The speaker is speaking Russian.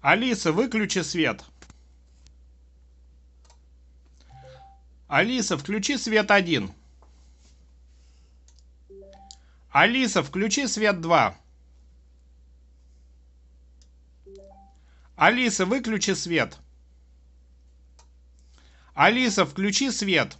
алиса выключи свет. Алиса включи свет один. Алиса включи свет два. Алиса выключи свет. Алиса включи свет.